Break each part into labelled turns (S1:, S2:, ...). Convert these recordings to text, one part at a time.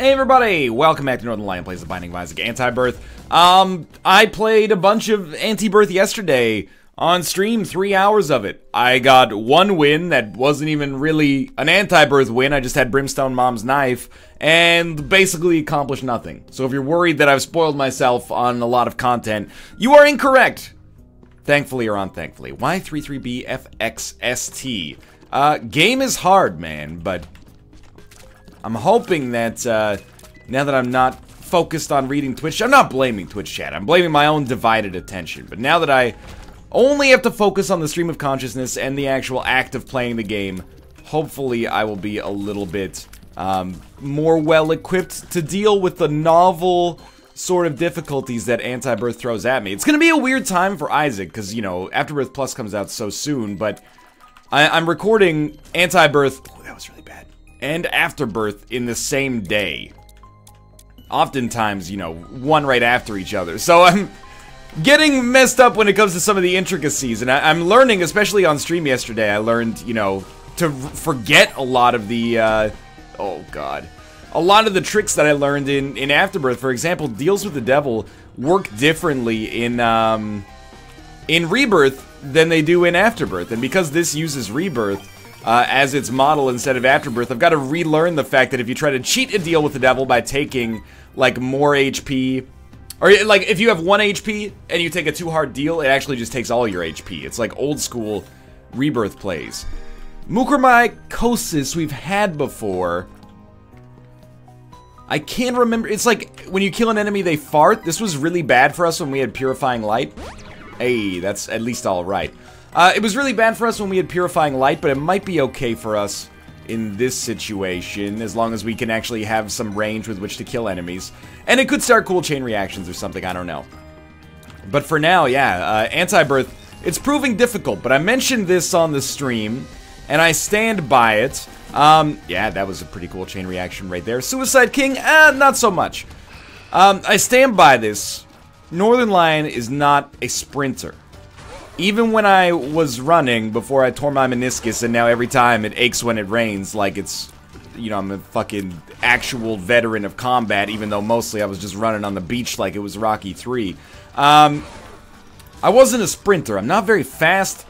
S1: Hey everybody, welcome back to Northernlion Plays the Binding of Isaac Antibirth. Um, I played a bunch of Antibirth yesterday on stream, three hours of it. I got one win that wasn't even really an Antibirth win, I just had Brimstone Mom's knife, and basically accomplished nothing. So if you're worried that I've spoiled myself on a lot of content, you are incorrect! Thankfully or unthankfully. Y33BFXST. Uh, game is hard, man, but I'm hoping that uh, now that I'm not focused on reading Twitch, I'm not blaming Twitch chat. I'm blaming my own divided attention. But now that I only have to focus on the stream of consciousness and the actual act of playing the game, hopefully I will be a little bit um, more well equipped to deal with the novel sort of difficulties that Antibirth throws at me. It's gonna be a weird time for Isaac, because, you know, Afterbirth Plus comes out so soon, but I am recording Antibirth... That was really and Afterbirth in the same day. Oftentimes, you know, one right after each other. So I'm getting messed up when it comes to some of the intricacies, and I am learning, especially on stream yesterday, I learned, you know, to forget a lot of the, uh, oh god. A lot of the tricks that I learned in, in Afterbirth, for example, deals with the devil work differently in, um, in Rebirth than they do in Afterbirth. And because this uses Rebirth, uh, as its model instead of Afterbirth. I've got to relearn the fact that if you try to cheat a deal with the devil by taking, like, more HP, or, like, if you have 1 HP and you take a too hard deal, it actually just takes all your HP. It's like old school Rebirth plays. Mucormycosis we've had before. I can't remember. It's like when you kill an enemy, they fart. This was really bad for us when we had Purifying Light. Hey, that's at least alright. Uh, it was really bad for us when we had Purifying Light, but it might be okay for us in this situation, as long as we can actually have some range with which to kill enemies. And it could start cool chain reactions or something, I don't know. But for now, yeah, uh, Antibirth, it's proving difficult, but I mentioned this on the stream, and I stand by it. Um, yeah, that was a pretty cool chain reaction right there. Suicide King, eh, not so much. Um, I stand by this. Northernlion is not a sprinter even when I was running before I tore my meniscus and now every time it aches when it rains like it's you know, I'm a fucking actual veteran of combat even though mostly I was just running on the beach like it was Rocky 3. Um, I wasn't a sprinter. I'm not very fast,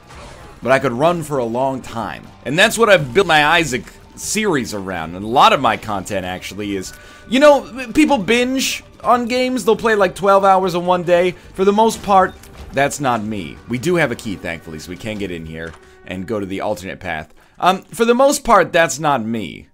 S1: but I could run for a long time. And that's what I've built my Isaac series around. And a lot of my content actually is, you know, people binge on games. They'll play like 12 hours in one day. For the most part, that's not me. We do have a key, thankfully, so we can get in here and go to the alternate path. Um, for the most part, that's not me.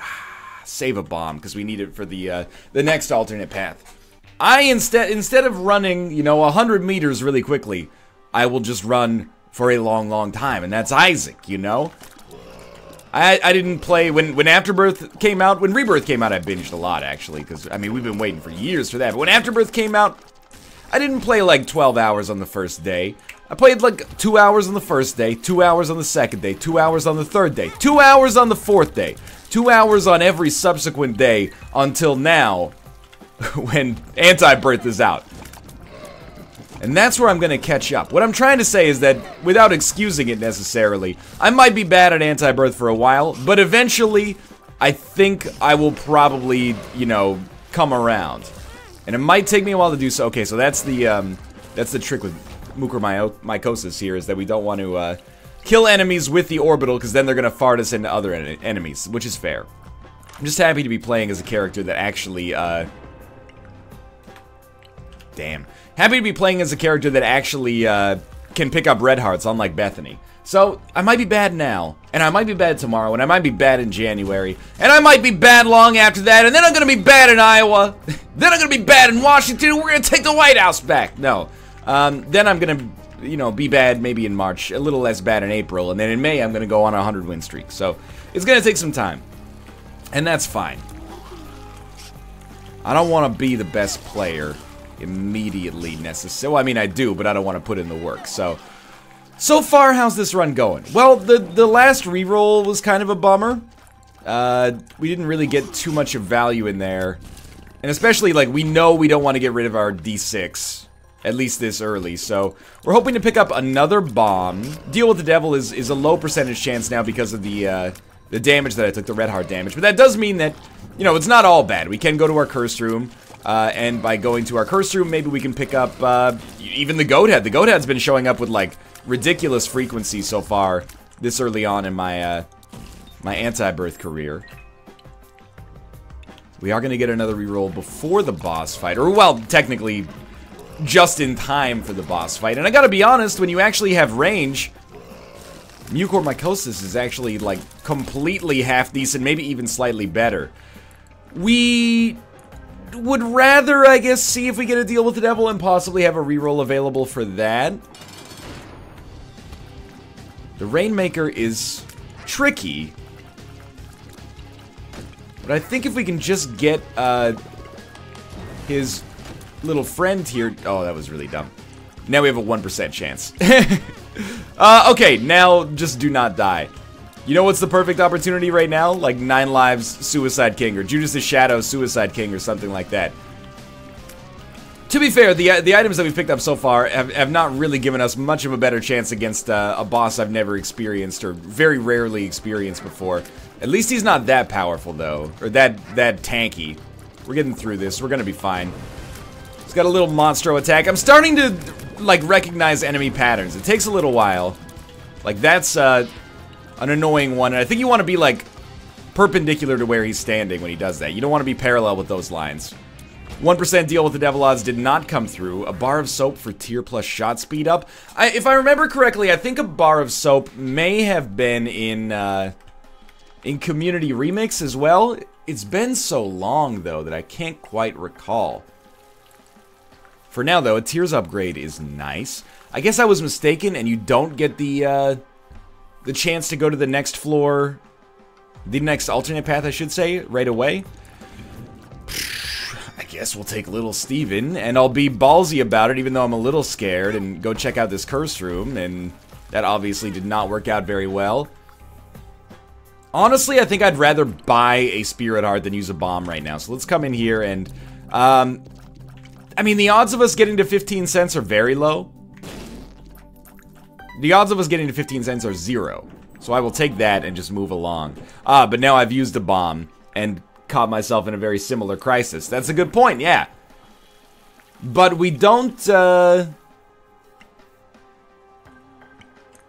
S1: Save a bomb, because we need it for the, uh, the next alternate path. I, instead, instead of running, you know, 100 meters really quickly, I will just run for a long, long time, and that's Isaac, you know? I, I didn't play, when, when Afterbirth came out, when Rebirth came out, I binged a lot, actually, because, I mean, we've been waiting for years for that, but when Afterbirth came out, I didn't play like 12 hours on the first day. I played like 2 hours on the first day, 2 hours on the second day, 2 hours on the third day, 2 hours on the fourth day, 2 hours on every subsequent day until now when Antibirth is out. And that's where I'm gonna catch up. What I'm trying to say is that, without excusing it necessarily, I might be bad at Antibirth for a while, but eventually, I think I will probably, you know, come around. And it might take me a while to do so. Okay, so that's the, um, that's the trick with mucormycosis here, is that we don't want to, uh, kill enemies with the orbital, because then they're gonna fart us into other en enemies, which is fair. I'm just happy to be playing as a character that actually, uh... Damn. Happy to be playing as a character that actually, uh, can pick up red hearts, unlike Bethany. So, I might be bad now, and I might be bad tomorrow, and I might be bad in January, and I might be bad long after that, and then I'm gonna be bad in Iowa, then I'm gonna be bad in Washington, we're gonna take the White House back. No. Um, then I'm gonna, you know, be bad maybe in March, a little less bad in April, and then in May I'm gonna go on a 100 win streak. So, it's gonna take some time. And that's fine. I don't want to be the best player immediately necessarily. Well, I mean, I do, but I don't want to put in the work, so... So far, how's this run going? Well, the, the last reroll was kind of a bummer. Uh, we didn't really get too much of value in there. And especially, like, we know we don't want to get rid of our D6. At least this early, so we're hoping to pick up another bomb. Deal with the devil is, is a low percentage chance now because of the, uh, the damage that I took, the red heart damage. But that does mean that, you know, it's not all bad. We can go to our cursed room, uh, and by going to our cursed room, maybe we can pick up uh, even the goat head. The goat head's been showing up with like ridiculous frequency so far this early on in my uh, my Antibirth career. We are going to get another reroll before the boss fight, or well, technically just in time for the boss fight. And I gotta be honest, when you actually have range, Mucormycosis is actually, like, completely half-decent, maybe even slightly better. We would rather, I guess, see if we get a deal with the devil and possibly have a reroll available for that. The Rainmaker is tricky. But I think if we can just get uh, his little friend here... Oh, that was really dumb. Now we have a 1% chance. uh, okay, now just do not die. You know what's the perfect opportunity right now? Like Nine Lives Suicide King or Judas' the Shadow Suicide King or something like that. To be fair, the the items that we've picked up so far have, have not really given us much of a better chance against uh, a boss I've never experienced or very rarely experienced before. At least he's not that powerful though, or that that tanky. We're getting through this. We're gonna be fine. He's got a little monstro attack. I'm starting to like recognize enemy patterns. It takes a little while. Like that's uh, an annoying one, and I think you want to be like perpendicular to where he's standing when he does that. You don't want to be parallel with those lines. 1% deal with the Devil Odds did not come through. A bar of soap for tier plus shot speed up. I, if I remember correctly, I think a bar of soap may have been in uh, in Community Remix as well. It's been so long, though, that I can't quite recall. For now, though, a Tears upgrade is nice. I guess I was mistaken, and you don't get the, uh, the chance to go to the next floor, the next alternate path, I should say, right away. Guess we'll take little Steven, and I'll be ballsy about it, even though I'm a little scared, and go check out this curse room, and that obviously did not work out very well. Honestly, I think I'd rather buy a Spirit Heart than use a bomb right now, so let's come in here and, um, I mean, the odds of us getting to 15 cents are very low. The odds of us getting to 15 cents are zero. So I will take that and just move along. Ah, but now I've used a bomb and caught myself in a very similar crisis. That's a good point, yeah. But we don't, uh...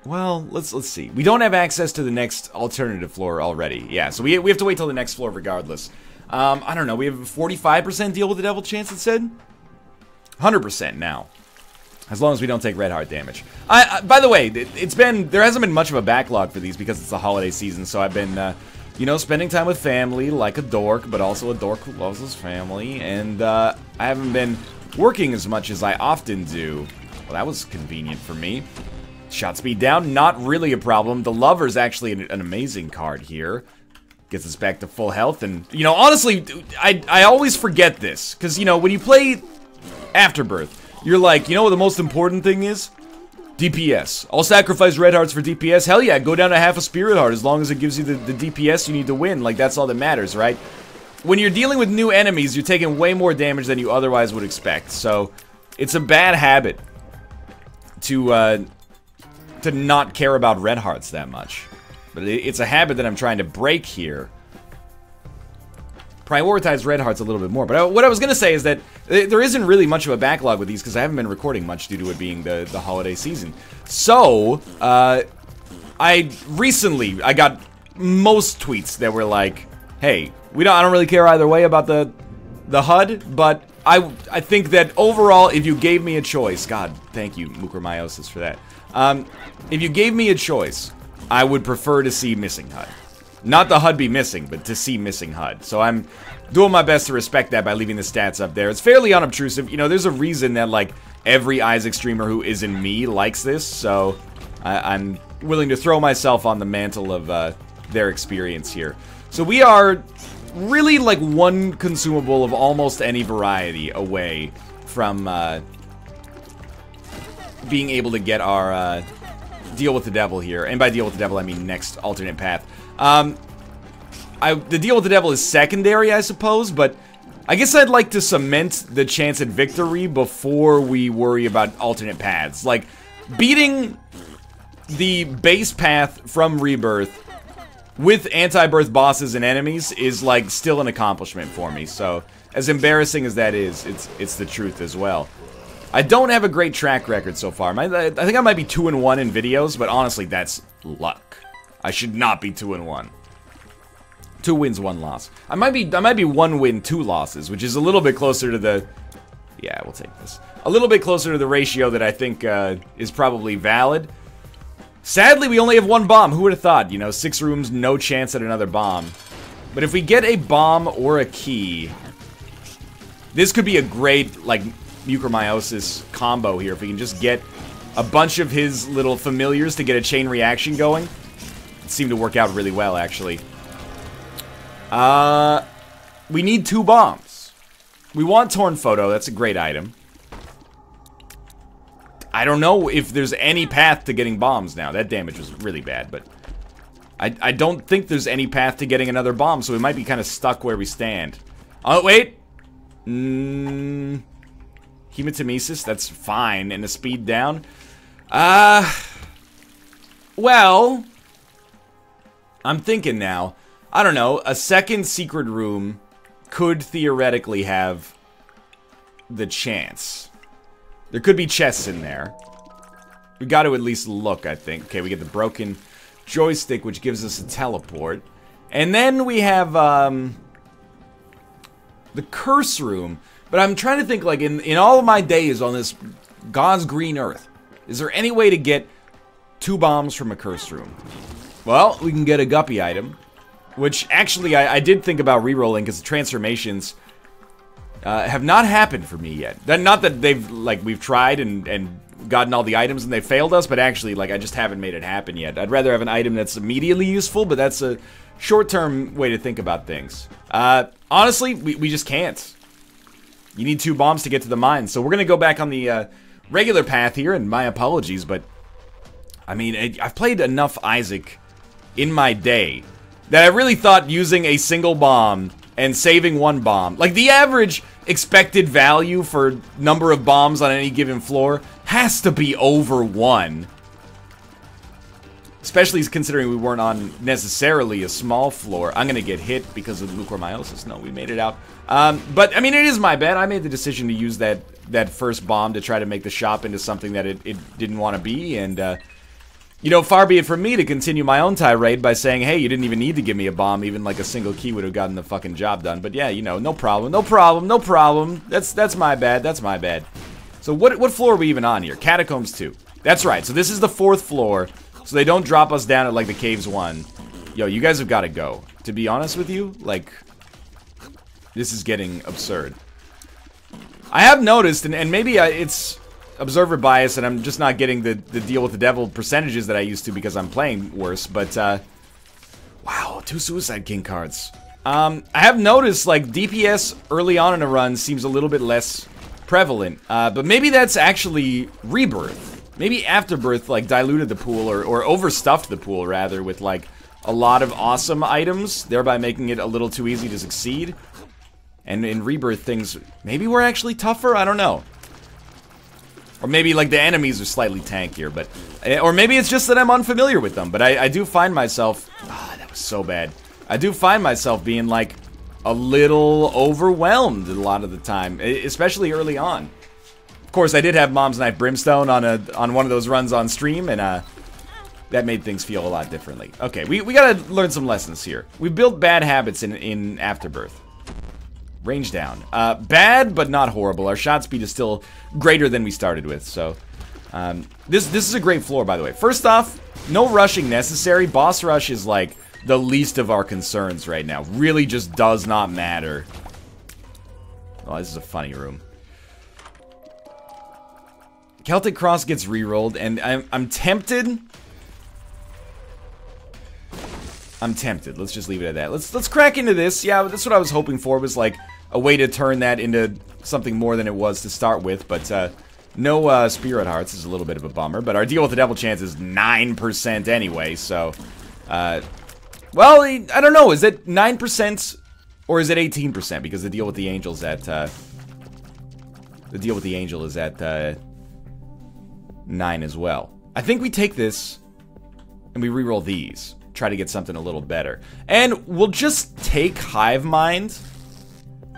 S1: Well, let's let's see. We don't have access to the next alternative floor already. Yeah, so we, we have to wait till the next floor regardless. Um, I don't know. We have a 45% deal with the devil chance, it said? 100% now. As long as we don't take red heart damage. I, I by the way, it, has been there hasn't been much of a backlog for these because it's the holiday season. So I've been, uh, you know, spending time with family like a dork, but also a dork who loves his family. And uh, I haven't been working as much as I often do. Well, that was convenient for me. Shot speed down, not really a problem. The Lover's actually an, an amazing card here. Gets us back to full health, and, you know, honestly, I, I always forget this. Because, you know, when you play Afterbirth. You're like, you know what the most important thing is? DPS. I'll sacrifice red hearts for DPS. Hell yeah, go down to half a spirit heart as long as it gives you the, the DPS you need to win. Like, that's all that matters, right? When you're dealing with new enemies, you're taking way more damage than you otherwise would expect. So, it's a bad habit to, uh, to not care about red hearts that much. But it's a habit that I'm trying to break here prioritize red hearts a little bit more. But I, what I was going to say is that there isn't really much of a backlog with these because I haven't been recording much due to it being the, the holiday season. So, uh, I recently, I got most tweets that were like, hey, we don't, I don't really care either way about the, the HUD, but I, I think that overall, if you gave me a choice, God, thank you, Mucormyosis, for that. Um, if you gave me a choice, I would prefer to see missing HUD. Not the HUD be missing, but to see missing HUD. So I'm doing my best to respect that by leaving the stats up there. It's fairly unobtrusive. You know, there's a reason that, like, every Isaac streamer who isn't me likes this, so I am willing to throw myself on the mantle of uh, their experience here. So we are really, like, one consumable of almost any variety away from uh, being able to get our uh, deal with the devil here. And by deal with the devil, I mean next alternate path. Um, I, the deal with the devil is secondary, I suppose, but I guess I'd like to cement the chance at victory before we worry about alternate paths. Like, beating the base path from Rebirth with Antibirth bosses and enemies is like still an accomplishment for me. So as embarrassing as that is, it's it's the truth as well. I don't have a great track record so far. I think I might be 2 and 1 in videos, but honestly, that's luck. I should not be 2 and 1. Two wins, one loss. I might be I might be one win, two losses, which is a little bit closer to the Yeah, we'll take this. A little bit closer to the ratio that I think uh, is probably valid. Sadly, we only have one bomb. Who would have thought? You know, six rooms, no chance at another bomb. But if we get a bomb or a key, this could be a great, like, mucormyosis combo here. If we can just get a bunch of his little familiars to get a chain reaction going. Seemed to work out really well, actually. Uh, we need two bombs. We want Torn Photo. That's a great item. I don't know if there's any path to getting bombs now. That damage was really bad, but... I, I don't think there's any path to getting another bomb, so we might be kind of stuck where we stand. Oh, wait! Mmm... Hematemesis, that's fine. And a speed down. Uh... Well... I'm thinking now. I don't know. A second secret room could theoretically have the chance. There could be chests in there. We got to at least look, I think. Okay, we get the broken joystick, which gives us a teleport. And then we have, um... The curse room, but I'm trying to think, like, in, in all of my days on this God's green earth, is there any way to get two bombs from a curse room? Well, we can get a guppy item, which actually I, I did think about re-rolling because the transformations uh, have not happened for me yet. Not that they've, like, we've tried and, and gotten all the items and they failed us, but actually, like, I just haven't made it happen yet. I'd rather have an item that's immediately useful, but that's a short-term way to think about things. Uh, honestly, we, we just can't. You need two bombs to get to the mine. So we're going to go back on the uh, regular path here, and my apologies, but... I mean, I've played enough Isaac in my day that I really thought using a single bomb and saving one bomb... Like, the average expected value for number of bombs on any given floor has to be over one. Especially considering we weren't on necessarily a small floor. I'm going to get hit because of mucormyosis. No, we made it out. Um, but, I mean, it is my bad. I made the decision to use that, that first bomb to try to make the shop into something that it, it didn't want to be. And, uh, you know, far be it from me to continue my own tirade by saying, hey, you didn't even need to give me a bomb. Even, like, a single key would have gotten the fucking job done. But, yeah, you know, no problem. No problem. No problem. That's, that's my bad. That's my bad. So, what, what floor are we even on here? Catacombs 2. That's right. So, this is the fourth floor. So they don't drop us down at like the caves one. Yo, you guys have got to go. To be honest with you, like, this is getting absurd. I have noticed, and, and maybe I, it's observer bias and I'm just not getting the, the deal with the devil percentages that I used to because I'm playing worse, but, uh, wow, two Suicide King cards. Um, I have noticed, like, DPS early on in a run seems a little bit less prevalent, uh, but maybe that's actually Rebirth. Maybe Afterbirth, like, diluted the pool, or, or overstuffed the pool, rather, with, like, a lot of awesome items, thereby making it a little too easy to succeed. And in Rebirth, things maybe were actually tougher? I don't know. Or maybe, like, the enemies are slightly tankier, but... Eh, or maybe it's just that I'm unfamiliar with them, but I, I do find myself... Ah, oh, that was so bad. I do find myself being, like, a little overwhelmed a lot of the time, especially early on Of course, I did have Mom's Knife Brimstone on a on one of those runs on stream, and uh, that made things feel a lot differently. Okay, we, we gotta learn some lessons here. We built bad habits in, in Afterbirth. Range down. Uh, bad, but not horrible. Our shot speed is still greater than we started with, so... Um, this, this is a great floor, by the way. First off, no rushing necessary. Boss rush is, like, the least of our concerns right now. Really just does not matter. Oh, this is a funny room. Celtic Cross gets re-rolled, and I'm, I'm tempted. I'm tempted. Let's just leave it at that. Let's let's crack into this. Yeah, that's what I was hoping for. Was like a way to turn that into something more than it was to start with. But uh, no uh, Spirit Hearts is a little bit of a bummer. But our deal with the Devil chance is nine percent anyway. So, uh, well, I don't know. Is it nine percent or is it eighteen percent? Because the deal with the Angels at uh, the deal with the Angel is at uh, 9 as well. I think we take this and we re-roll these. try to get something a little better. And we'll just take Hive Mind,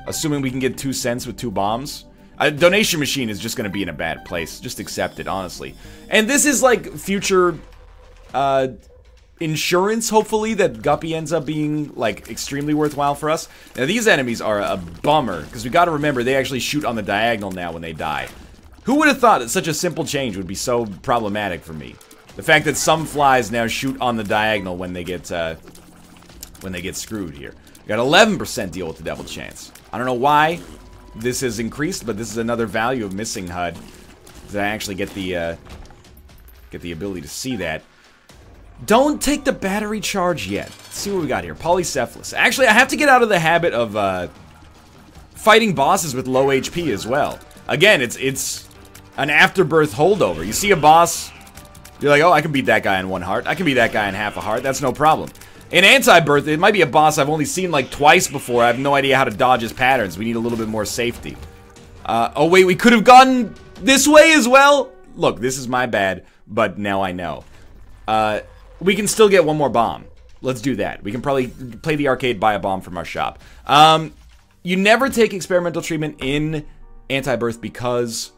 S1: assuming we can get two cents with two bombs. A donation machine is just going to be in a bad place. Just accept it, honestly. And this is like future uh, insurance, hopefully, that Guppy ends up being like extremely worthwhile for us. Now, these enemies are a bummer because we got to remember they actually shoot on the diagonal now when they die. Who would have thought that such a simple change would be so problematic for me? The fact that some flies now shoot on the diagonal when they get uh, when they get screwed here. We got 11% deal with the devil chance. I don't know why this has increased, but this is another value of missing HUD. That I actually get the uh, get the ability to see that. Don't take the battery charge yet. Let's see what we got here. Polycephalus. Actually, I have to get out of the habit of uh, fighting bosses with low HP as well. Again, it's it's an afterbirth holdover. You see a boss, you're like, oh, I can beat that guy in one heart. I can beat that guy in half a heart. That's no problem. In Antibirth, it might be a boss I've only seen like twice before. I have no idea how to dodge his patterns. We need a little bit more safety. Uh, oh wait, we could have gone this way as well? Look, this is my bad, but now I know. Uh, we can still get one more bomb. Let's do that. We can probably play the arcade, buy a bomb from our shop. Um, you never take experimental treatment in Antibirth because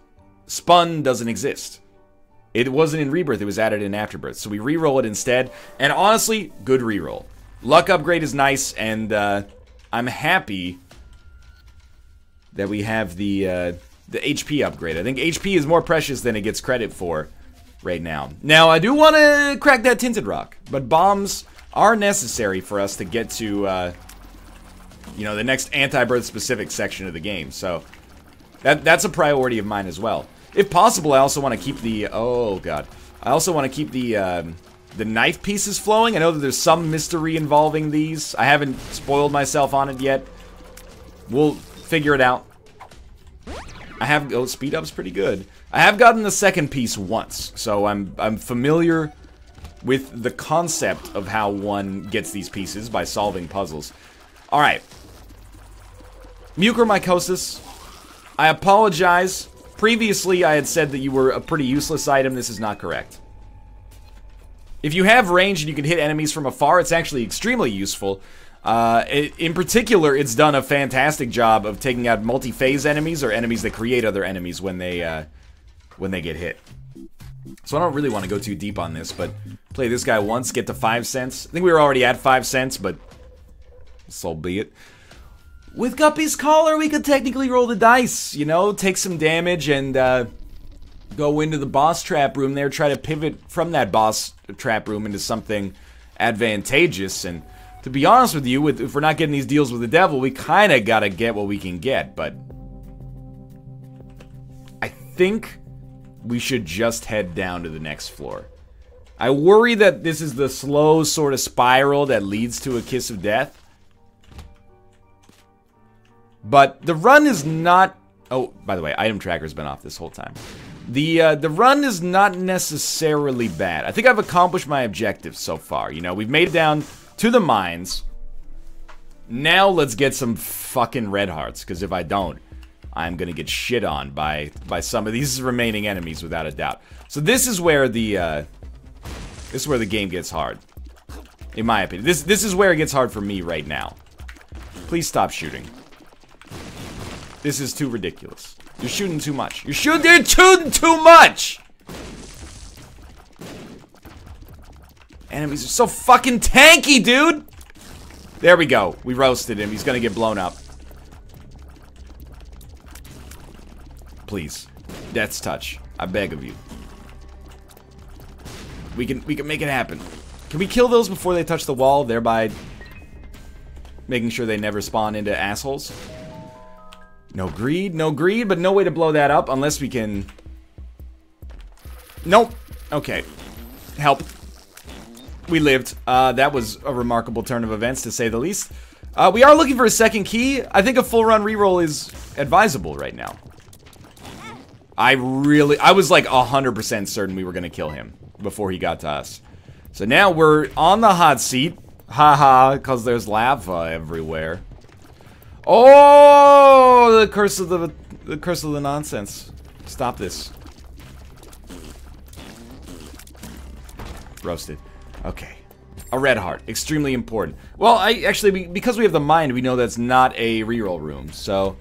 S1: Spun doesn't exist. It wasn't in Rebirth, it was added in Afterbirth. So we re-roll it instead. And honestly, good re-roll. Luck upgrade is nice, and uh, I'm happy that we have the, uh, the HP upgrade. I think HP is more precious than it gets credit for right now. Now, I do want to crack that Tinted Rock, but bombs are necessary for us to get to, uh, you know, the next Antibirth specific section of the game. So that that's a priority of mine as well. If possible, I also want to keep the... Oh, God. I also want to keep the... Um, the knife pieces flowing. I know that there's some mystery involving these. I haven't spoiled myself on it yet. We'll figure it out. I have... Oh, speed up's pretty good. I have gotten the second piece once, so I'm, I'm familiar with the concept of how one gets these pieces by solving puzzles. Alright. Mucormycosis. I apologize Previously, I had said that you were a pretty useless item. This is not correct. If you have range and you can hit enemies from afar, it's actually extremely useful. Uh, it, in particular, it's done a fantastic job of taking out multi-phase enemies or enemies that create other enemies when they uh, when they get hit. So I don't really want to go too deep on this, but play this guy once, get to 5 cents. I think we were already at 5 cents, but so be it. With Guppy's Collar, we could technically roll the dice, you know, take some damage and uh, go into the boss trap room there, try to pivot from that boss trap room into something advantageous. And to be honest with you, with, if we're not getting these deals with the devil, we kind of got to get what we can get. But I think we should just head down to the next floor. I worry that this is the slow sort of spiral that leads to a kiss of death. But the run is not... Oh, by the way, item tracker's been off this whole time. The, uh, the run is not necessarily bad. I think I've accomplished my objectives so far. You know, we've made it down to the mines. Now let's get some fucking red hearts, because if I don't, I'm gonna get shit on by by some of these remaining enemies without a doubt. So this is where the uh, this is where the game gets hard, in my opinion. This this is where it gets hard for me right now. Please stop shooting. This is too ridiculous. You're shooting too much. You're shooting, you're shooting too much! Enemies are so fucking tanky, dude! There we go. We roasted him. He's gonna get blown up. Please. Death's touch. I beg of you. We can we can make it happen. Can we kill those before they touch the wall, thereby making sure they never spawn into assholes? No greed, no greed, but no way to blow that up unless we can... Nope. Okay. Help. We lived. Uh, that was a remarkable turn of events, to say the least. Uh, we are looking for a second key. I think a full run reroll is advisable right now. I really... I was like 100% certain we were going to kill him before he got to us. So now we're on the hot seat. Haha, because there's lava everywhere. Oh, the curse of the the curse of the nonsense. Stop this. Roasted. Okay. A red heart. Extremely important. Well, I actually, because we have the mind, we know that's not a reroll room. So,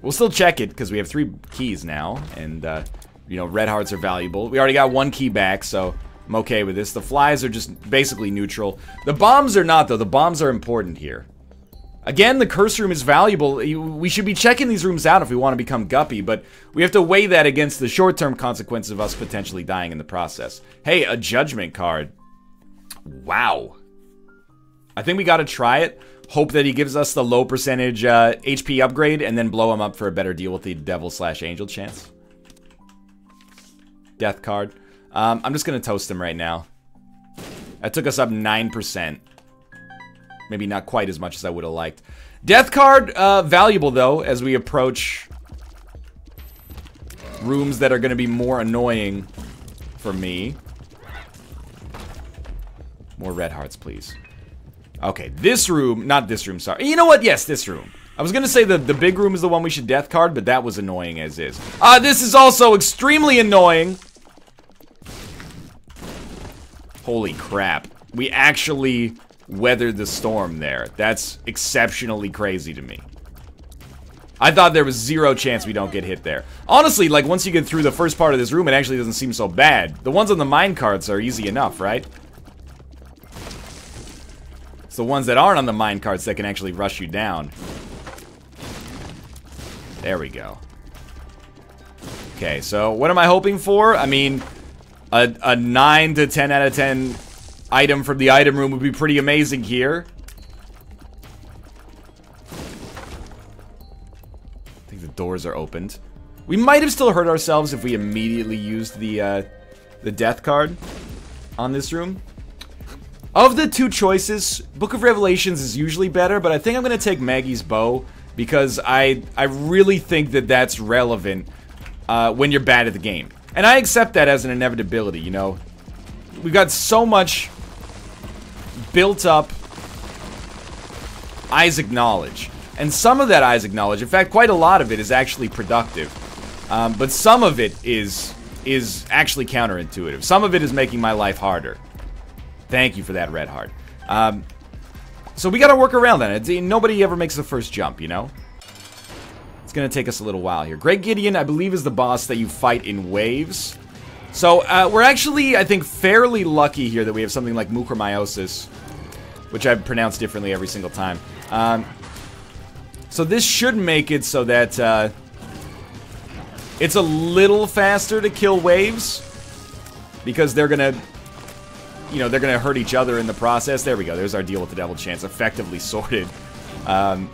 S1: we'll still check it, because we have three keys now. And, uh, you know, red hearts are valuable. We already got one key back, so I'm okay with this. The flies are just basically neutral. The bombs are not, though. The bombs are important here. Again, the curse room is valuable. We should be checking these rooms out if we want to become Guppy, but we have to weigh that against the short-term consequences of us potentially dying in the process. Hey, a judgment card. Wow. I think we gotta try it. Hope that he gives us the low percentage uh, HP upgrade and then blow him up for a better deal with the devil slash angel chance. Death card. Um, I'm just gonna toast him right now. That took us up 9%. Maybe not quite as much as I would have liked. Death card, uh, valuable though, as we approach rooms that are gonna be more annoying for me. More red hearts, please. Okay, this room, not this room, sorry. You know what? Yes, this room. I was gonna say the, the big room is the one we should death card, but that was annoying as is. Uh, this is also extremely annoying. Holy crap. We actually weathered the storm there. That's exceptionally crazy to me. I thought there was zero chance we don't get hit there. Honestly, like, once you get through the first part of this room, it actually doesn't seem so bad. The ones on the mine carts are easy enough, right? It's the ones that aren't on the mine carts that can actually rush you down. There we go. Okay, so what am I hoping for? I mean, a, a 9 to 10 out of 10 item from the item room would be pretty amazing here. I think the doors are opened. We might have still hurt ourselves if we immediately used the, uh, the death card on this room. Of the two choices, Book of Revelations is usually better, but I think I'm going to take Maggy's bow because I, I really think that that's relevant uh, when you're bad at the game. And I accept that as an inevitability, you know? We've got so much built up Isaac knowledge. And some of that Isaac knowledge, in fact, quite a lot of it is actually productive. Um, but some of it is is actually counterintuitive. Some of it is making my life harder. Thank you for that, Red Heart. Um, so we gotta work around that. It's, nobody ever makes the first jump, you know? It's gonna take us a little while here. Great Gideon, I believe, is the boss that you fight in waves. So, uh, we're actually, I think, fairly lucky here that we have something like Mucormyosis, which I pronounce differently every single time. Um, so this should make it so that, uh, it's a little faster to kill waves, because they're gonna, you know, they're gonna hurt each other in the process. There we go, there's our deal with the Devil Chance, effectively sorted. Um,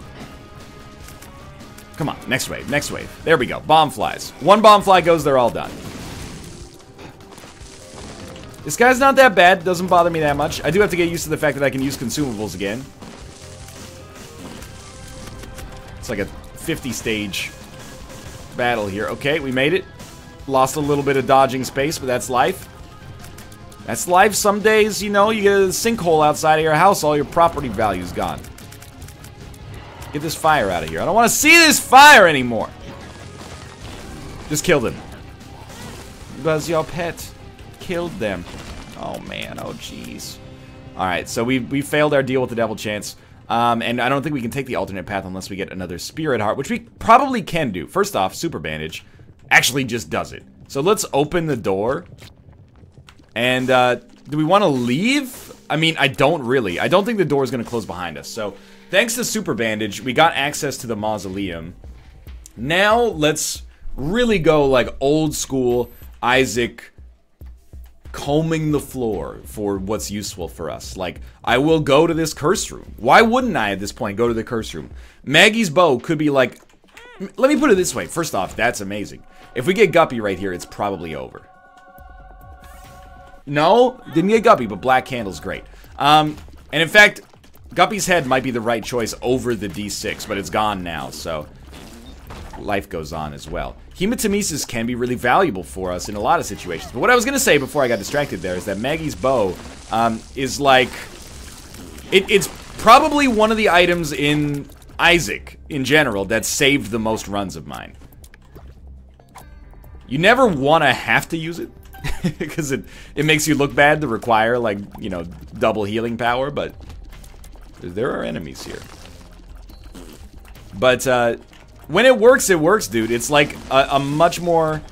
S1: come on, next wave, next wave. There we go, bomb flies. One bomb fly goes, they're all done. This guy's not that bad. Doesn't bother me that much. I do have to get used to the fact that I can use consumables again. It's like a 50 stage battle here. Okay, we made it. Lost a little bit of dodging space, but that's life. That's life. Some days, you know, you get a sinkhole outside of your house, all your property value's gone. Get this fire out of here. I don't want to see this fire anymore. Just killed him. Because your pet killed them. Oh, man. Oh, jeez. Alright, so we, we failed our deal with the Devil Chance. Um, and I don't think we can take the alternate path unless we get another Spirit Heart, which we probably can do. First off, Super Bandage actually just does it. So let's open the door. And, uh, do we want to leave? I mean, I don't really. I don't think the door is going to close behind us. So, thanks to Super Bandage, we got access to the Mausoleum. Now, let's really go, like, old school Isaac combing the floor for what's useful for us. Like, I will go to this curse room. Why wouldn't I at this point go to the curse room? Maggy's bow could be like... Let me put it this way. First off, that's amazing. If we get Guppy right here, it's probably over. No, didn't get Guppy, but Black Candle's great. Um, and in fact, Guppy's head might be the right choice over the D6, but it's gone now, so life goes on as well. Hematemesis can be really valuable for us in a lot of situations. But what I was going to say before I got distracted there is that Maggy's bow um, is like... It, it's probably one of the items in Isaac, in general, that saved the most runs of mine. You never want to have to use it, because it it makes you look bad to require like you know double healing power, but there are enemies here. But uh, when it works, it works, dude. It's like a, a much more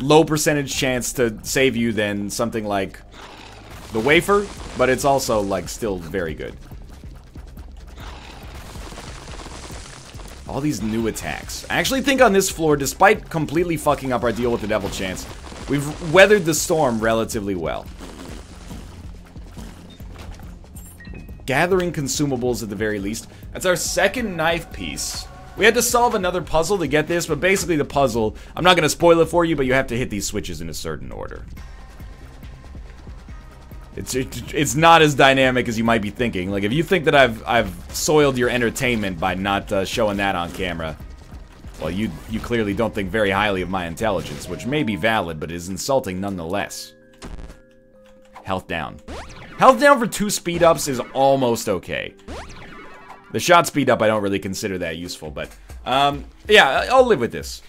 S1: low percentage chance to save you than something like the wafer, but it's also like still very good. All these new attacks. I actually think on this floor, despite completely fucking up our deal with the Devil Chance, we've weathered the storm relatively well. Gathering consumables at the very least. That's our second knife piece. We had to solve another puzzle to get this, but basically the puzzle, I'm not going to spoil it for you, but you have to hit these switches in a certain order. It's it's not as dynamic as you might be thinking. Like if you think that I've I've soiled your entertainment by not uh, showing that on camera, well, you you clearly don't think very highly of my intelligence, which may be valid, but is insulting nonetheless. Health down. Health down for two speed ups is almost okay. The shot speed up I don't really consider that useful, but um, yeah, I'll live with this.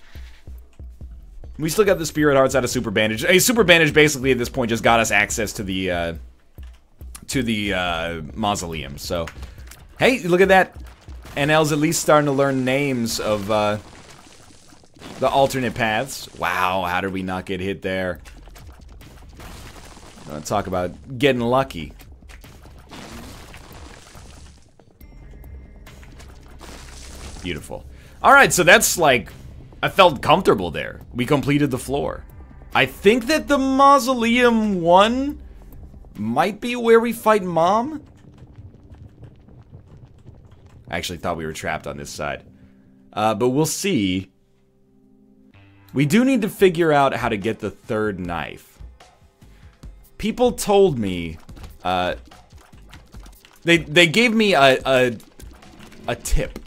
S1: We still got the Spirit Hearts out of Super Bandage. A Super Bandage basically at this point just got us access to the, uh, to the, uh, Mausoleum. So, hey, look at that. NL's at least starting to learn names of, uh, the alternate paths. Wow, how did we not get hit there? Talk about getting lucky. Beautiful. Alright, so that's like I felt comfortable there. We completed the floor. I think that the Mausoleum 1 might be where we fight Mom. I actually thought we were trapped on this side. Uh, but we'll see. We do need to figure out how to get the third knife. People told me, uh, they they gave me a, a, a tip.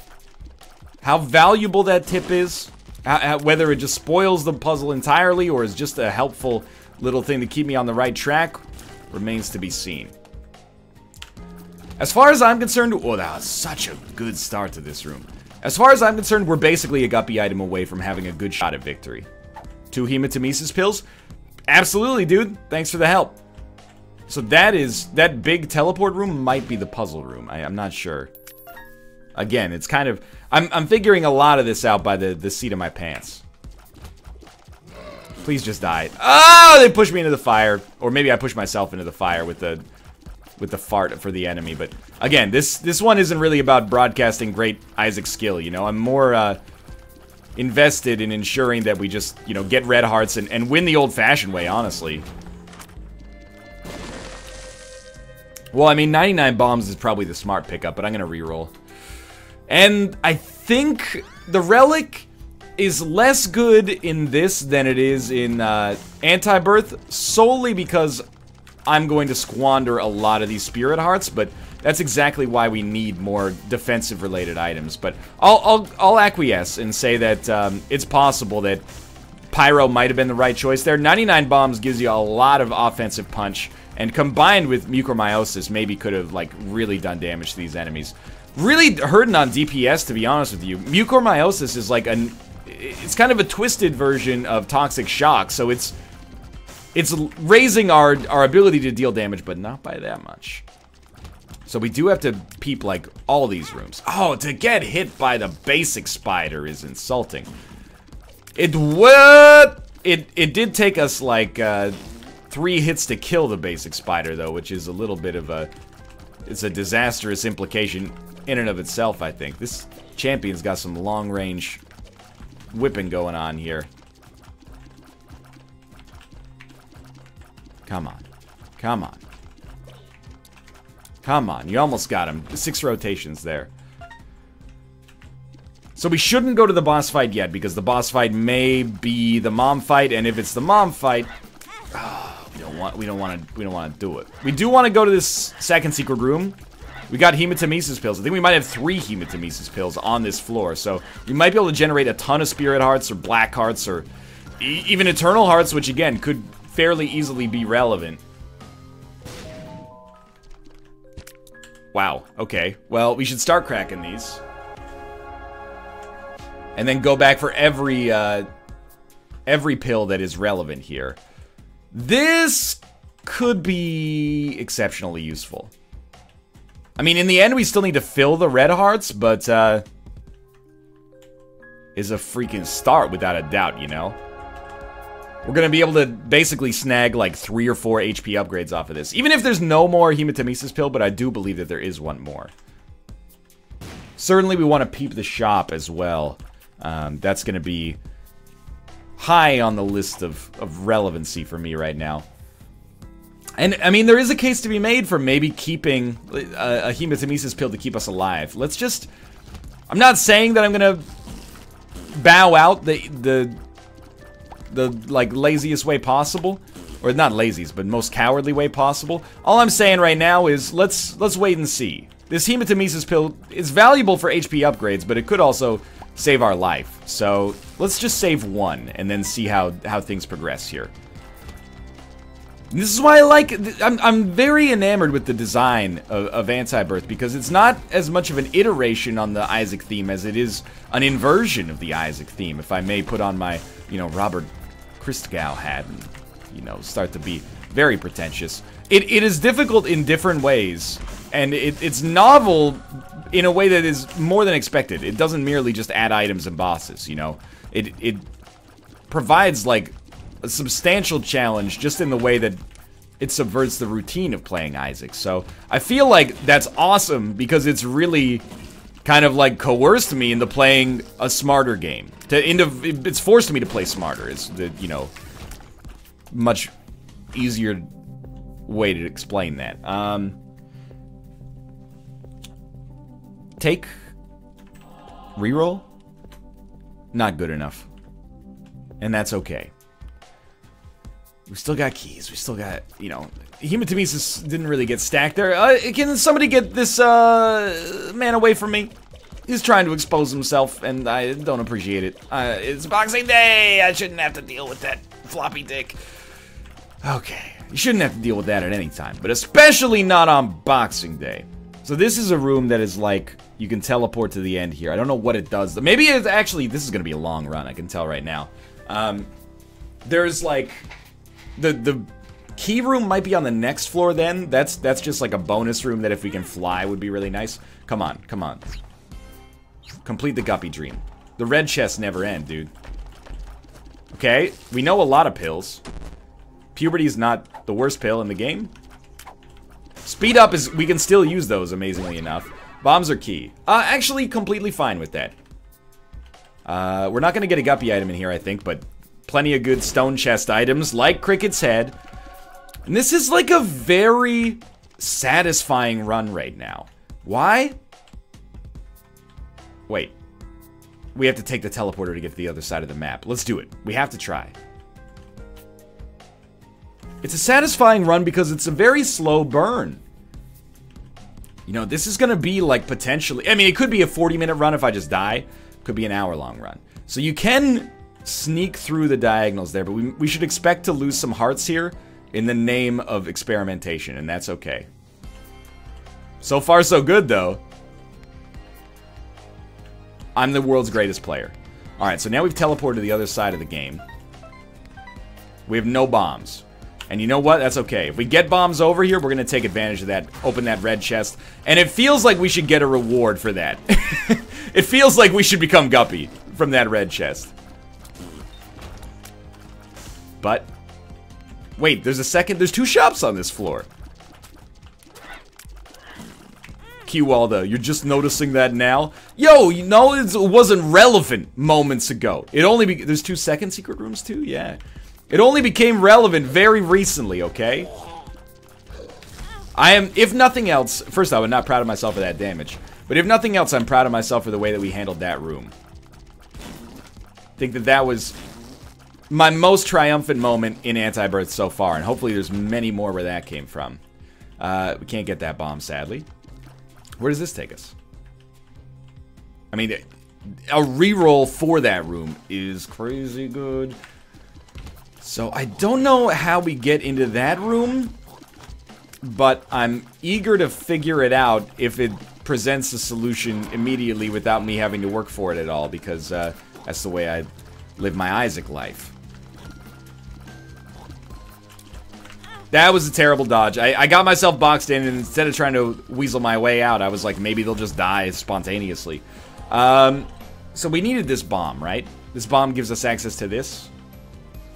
S1: How valuable that tip is, uh, uh, whether it just spoils the puzzle entirely or is just a helpful little thing to keep me on the right track remains to be seen. As far as I'm concerned, oh, that was such a good start to this room. As far as I'm concerned, we're basically a guppy item away from having a good shot at victory. Two hematemesis pills? Absolutely, dude. Thanks for the help. So that is, that big teleport room might be the puzzle room. I, I'm not sure. Again, it's kind of, I'm, I'm figuring a lot of this out by the, the seat of my pants. Please just die. Oh, they pushed me into the fire. Or maybe I pushed myself into the fire with the with the fart for the enemy. But again, this this one isn't really about broadcasting great Isaac skill, you know? I'm more uh, invested in ensuring that we just, you know, get red hearts and, and win the old-fashioned way, honestly. Well, I mean, 99 bombs is probably the smart pickup, but I'm going to reroll. And I think the Relic is less good in this than it is in uh, Antibirth, solely because I'm going to squander a lot of these Spirit Hearts, but that's exactly why we need more defensive-related items. But I'll, I'll, I'll, acquiesce and say that um, it's possible that Pyro might have been the right choice there. 99 Bombs gives you a lot of offensive punch, and combined with Mucormyosis, maybe could have, like, really done damage to these enemies really hurting on DPS, to be honest with you. Mucormyosis is like an... It's kind of a twisted version of Toxic Shock, so it's... It's raising our, our ability to deal damage, but not by that much. So we do have to peep, like, all these rooms. Oh, to get hit by the basic spider is insulting. It what? It, it did take us, like, uh, three hits to kill the basic spider, though, which is a little bit of a... It's a disastrous implication in and of itself, I think. This champion's got some long-range whipping going on here. Come on. Come on. Come on. You almost got him. Six rotations there. So we shouldn't go to the boss fight yet, because the boss fight may be the mom fight, and if it's the mom fight, oh, we don't want we don't want to we don't want to do it. We do want to go to this second secret room, we got hematemesis pills. I think we might have three hematemesis pills on this floor, so we might be able to generate a ton of spirit hearts or black hearts or e even eternal hearts, which again could fairly easily be relevant. Wow, okay. Well, we should start cracking these. And then go back for every, uh, every pill that is relevant here. This could be exceptionally useful. I mean, in the end, we still need to fill the red hearts, but, uh... Is a freaking start, without a doubt, you know? We're gonna be able to basically snag, like, three or four HP upgrades off of this. Even if there's no more Hematemesis Pill, but I do believe that there is one more. Certainly we want to peep the shop as well. Um, that's gonna be high on the list of, of relevancy for me right now. And, I mean, there is a case to be made for maybe keeping uh, a, a hematemesis pill to keep us alive. Let's just... I'm not saying that I'm gonna bow out the, the, the, like, laziest way possible. Or not laziest, but most cowardly way possible. All I'm saying right now is, let's, let's wait and see. This hematemesis pill is valuable for HP upgrades, but it could also save our life. So, let's just save one, and then see how, how things progress here. This is why I like, I'm, I'm very enamored with the design of, of Anti-Birth because it's not as much of an iteration on the Isaac theme as it is an inversion of the Isaac theme, if I may put on my, you know, Robert Christgau hat and, you know, start to be very pretentious. It, it is difficult in different ways, and it, it's novel in a way that is more than expected. It doesn't merely just add items and bosses, you know? It, it provides, like, a substantial challenge just in the way that it subverts the routine of playing Isaac. So I feel like that's awesome because it's really kind of like coerced me into playing a smarter game. To into it's forced me to play smarter. It's the you know much easier way to explain that. Um, take reroll. Not good enough, and that's okay. We still got keys. We still got, you know, Hematemesis didn't really get stacked there. Uh, can somebody get this uh, man away from me? He's trying to expose himself, and I don't appreciate it. Uh, it's Boxing Day! I shouldn't have to deal with that floppy dick. Okay, you shouldn't have to deal with that at any time, but especially not on Boxing Day. So this is a room that is like, you can teleport to the end here. I don't know what it does. Maybe it's actually, this is going to be a long run, I can tell right now. Um, there's like the the key room might be on the next floor then. That's that's just like a bonus room that if we can fly would be really nice. Come on, come on. Complete the guppy dream. The red chests never end, dude. Okay, we know a lot of pills. Puberty is not the worst pill in the game. Speed up is, we can still use those, amazingly enough. Bombs are key. Uh, actually, completely fine with that. Uh, we're not going to get a guppy item in here, I think, but plenty of good stone chest items, like Cricket's Head. And this is like a very satisfying run right now. Why? Wait. We have to take the teleporter to get to the other side of the map. Let's do it. We have to try. It's a satisfying run because it's a very slow burn. You know, this is going to be like potentially... I mean, it could be a 40 minute run if I just die. Could be an hour long run. So you can sneak through the diagonals there, but we, we should expect to lose some hearts here in the name of experimentation, and that's okay. So far, so good, though. I'm the world's greatest player. Alright, so now we've teleported to the other side of the game. We have no bombs. And you know what? That's okay. If we get bombs over here, we're going to take advantage of that, open that red chest. And it feels like we should get a reward for that. it feels like we should become Guppy from that red chest. But, wait, there's a second, there's two shops on this floor. Kiwalda, you're just noticing that now? Yo, you know it wasn't relevant moments ago. It only be there's two second secret rooms too? Yeah. It only became relevant very recently, okay? I am, if nothing else, first I am not proud of myself for that damage. But if nothing else, I'm proud of myself for the way that we handled that room. I think that that was my most triumphant moment in Anti-Birth so far, and hopefully there's many more where that came from. Uh, we can't get that bomb, sadly. Where does this take us? I mean, a reroll for that room is crazy good. So I don't know how we get into that room, but I'm eager to figure it out if it presents a solution immediately without me having to work for it at all, because uh, that's the way I live my Isaac life. That was a terrible dodge. I, I got myself boxed in, and instead of trying to weasel my way out, I was like, maybe they'll just die spontaneously. Um, so we needed this bomb, right? This bomb gives us access to this.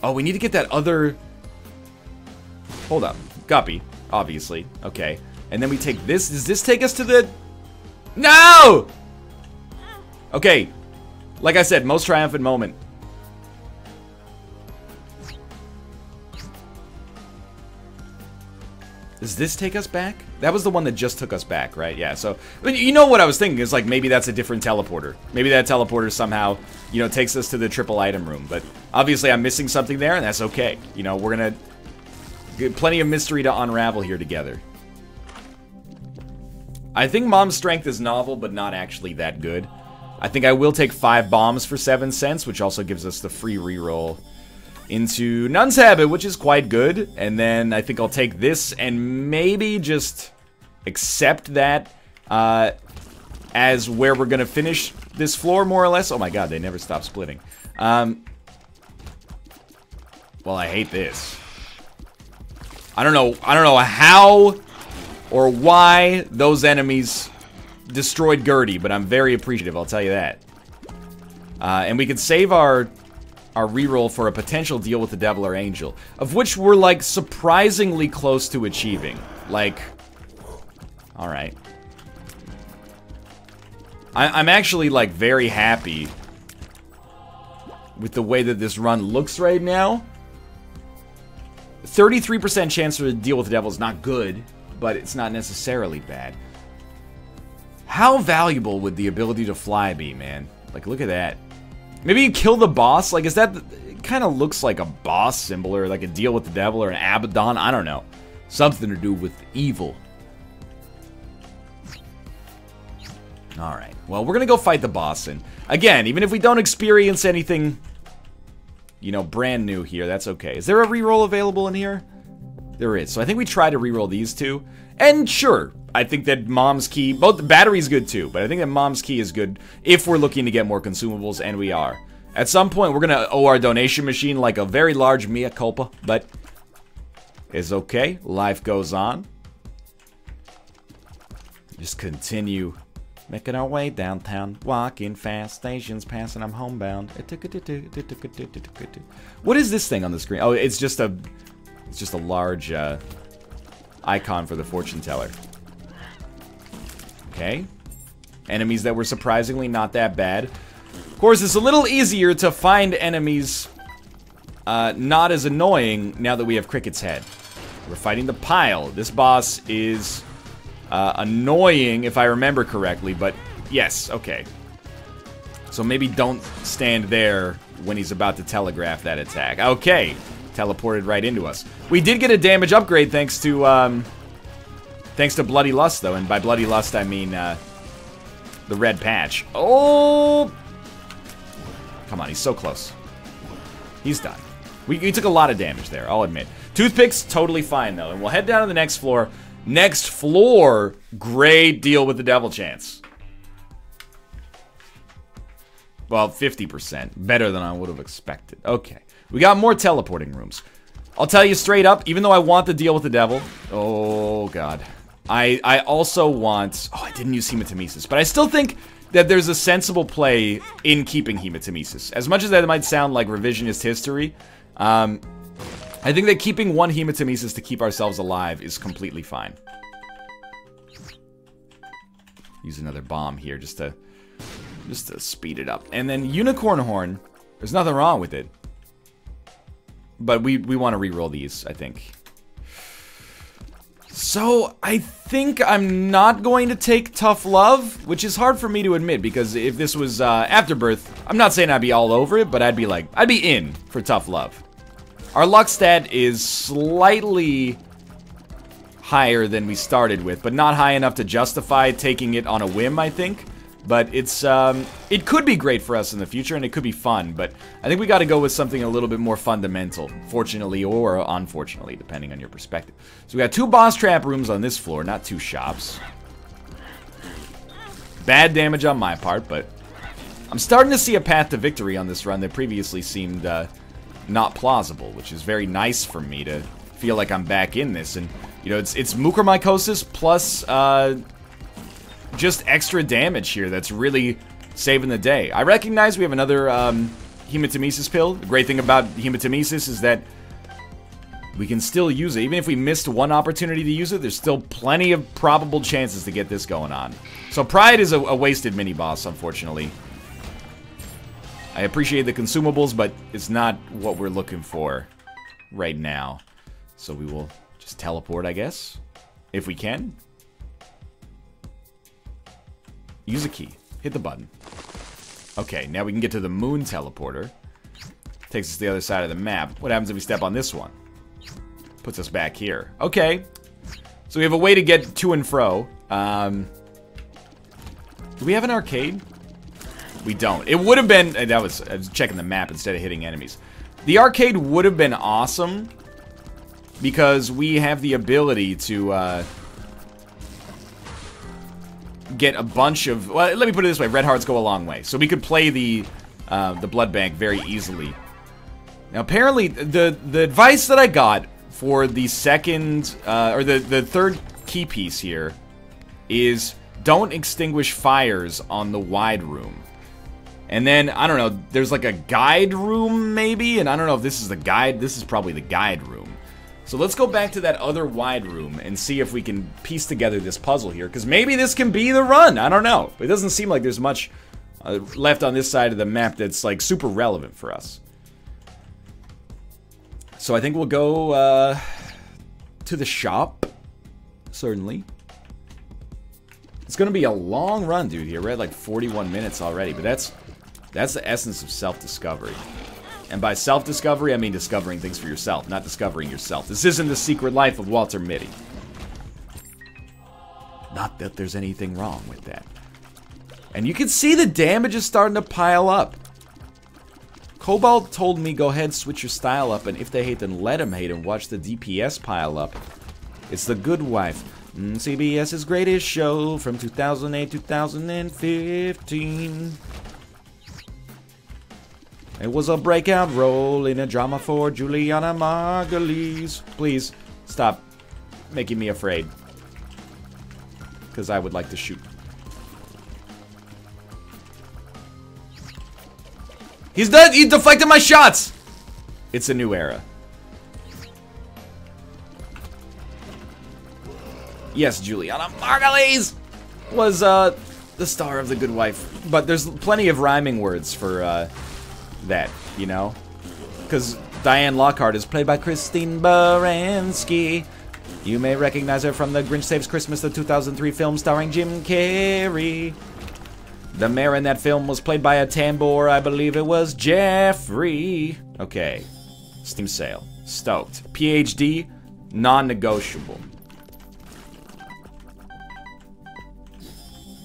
S1: Oh, we need to get that other... Hold up. Guppy, obviously. Okay. And then we take this. Does this take us to the... No! Okay. Like I said, most triumphant moment. Does this take us back? That was the one that just took us back, right? Yeah, so, But you know what I was thinking is like maybe that's a different teleporter. Maybe that teleporter somehow, you know, takes us to the triple item room. But obviously I'm missing something there and that's okay. You know, we're gonna get plenty of mystery to unravel here together. I think Mom's Strength is novel, but not actually that good. I think I will take five bombs for seven cents, which also gives us the free reroll into Nun's Habit, which is quite good. And then I think I'll take this and maybe just accept that uh, as where we're going to finish this floor, more or less. Oh my god, they never stop splitting. Um, well, I hate this. I don't know. I don't know how or why those enemies destroyed Gurdy, but I'm very appreciative, I'll tell you that. Uh, and we can save our our reroll for a potential deal with the devil or angel, of which we're like surprisingly close to achieving. Like, all right. I I'm actually like very happy with the way that this run looks right now. 33% chance to deal with the devil is not good, but it's not necessarily bad. How valuable would the ability to fly be, man? Like, look at that. Maybe you kill the boss? Like, is that... It kind of looks like a boss symbol or like a deal with the devil or an Abaddon. I don't know. Something to do with evil. Alright. Well, we're going to go fight the boss. And again, even if we don't experience anything, you know, brand new here, that's okay. Is there a reroll available in here? There is. So I think we try to reroll these two. And sure, I think that Mom's Key, both the battery's good too, but I think that Mom's Key is good if we're looking to get more consumables, and we are. At some point, we're gonna owe our donation machine like a very large mea culpa, but it's okay. Life goes on. Just continue making our way downtown, walking fast, stations passing, I'm homebound. What is this thing on the screen? Oh, it's just a, it's just a large uh, icon for the fortune teller. Okay. Enemies that were surprisingly not that bad. Of course, it's a little easier to find enemies uh, not as annoying now that we have Cricket's head. We're fighting the pile. This boss is uh, annoying, if I remember correctly, but yes, okay. So maybe don't stand there when he's about to telegraph that attack. Okay, teleported right into us. We did get a damage upgrade thanks to um, Thanks to Bloody Lust, though, and by Bloody Lust, I mean, uh, the red patch. Oh! Come on, he's so close. He's done. We, we took a lot of damage there, I'll admit. Toothpicks, totally fine, though. And we'll head down to the next floor. Next floor, great deal with the Devil Chance. Well, 50%. Better than I would have expected. Okay. We got more teleporting rooms. I'll tell you straight up, even though I want the deal with the devil... Oh, God. I, I also want... Oh, I didn't use Hematemesis, but I still think that there's a sensible play in keeping Hematemesis. As much as that might sound like revisionist history, um, I think that keeping one Hematemesis to keep ourselves alive is completely fine. Use another bomb here just to just to speed it up. And then Unicorn Horn, there's nothing wrong with it. But we, we want to re-roll these, I think. So, I think I'm not going to take Tough Love, which is hard for me to admit, because if this was uh, Afterbirth, I'm not saying I'd be all over it, but I'd be like, I'd be in for Tough Love. Our luck stat is slightly higher than we started with, but not high enough to justify taking it on a whim, I think. But it's, um, it could be great for us in the future, and it could be fun, but I think we gotta go with something a little bit more fundamental, fortunately or unfortunately, depending on your perspective. So we got two boss trap rooms on this floor, not two shops. Bad damage on my part, but I'm starting to see a path to victory on this run that previously seemed, uh, not plausible, which is very nice for me to feel like I'm back in this. And, you know, it's, it's mucormycosis plus, uh, just extra damage here that's really saving the day. I recognize we have another, um, hematemesis pill. The great thing about hematemesis is that we can still use it. Even if we missed one opportunity to use it, there's still plenty of probable chances to get this going on. So Pride is a, a wasted mini-boss, unfortunately. I appreciate the consumables, but it's not what we're looking for right now. So we will just teleport, I guess, if we can. Use a key. Hit the button. Okay, now we can get to the moon teleporter. Takes us to the other side of the map. What happens if we step on this one? Puts us back here. Okay. So we have a way to get to and fro. Um, do we have an arcade? We don't. It would have been... That was, I was checking the map instead of hitting enemies. The arcade would have been awesome because we have the ability to uh, get a bunch of... Well, let me put it this way. Red hearts go a long way. So we could play the uh, the blood bank very easily. Now, apparently, the, the advice that I got for the second... Uh, or the, the third key piece here is don't extinguish fires on the wide room. And then, I don't know, there's like a guide room, maybe? And I don't know if this is the guide. This is probably the guide room. So let's go back to that other wide room and see if we can piece together this puzzle here. Because maybe this can be the run. I don't know. It doesn't seem like there's much uh, left on this side of the map that's like super relevant for us. So I think we'll go uh, to the shop. Certainly. It's going to be a long run, dude, here. We're at like 41 minutes already. But that's that's the essence of self-discovery. And by self-discovery, I mean discovering things for yourself, not discovering yourself. This isn't the secret life of Walter Mitty. Not that there's anything wrong with that. And you can see the damage is starting to pile up. Cobalt told me go ahead, switch your style up, and if they hate, then let them hate and watch the DPS pile up. It's The Good Wife. Mm, CBS's greatest show from 2008-2015. It was a breakout role in a drama for Juliana Margulies. Please, stop making me afraid. Because I would like to shoot. He's done! He deflected my shots! It's a new era. Yes, Juliana Margulies was uh, the star of The Good Wife. But there's plenty of rhyming words for uh, that, you know? Because Diane Lockhart is played by Christine Baranski. You may recognize her from The Grinch Saves Christmas, the 2003 film starring Jim Carrey. The mayor in that film was played by a tambour, I believe it was Jeffrey. Okay. Steam sale. Stoked. PhD, non-negotiable.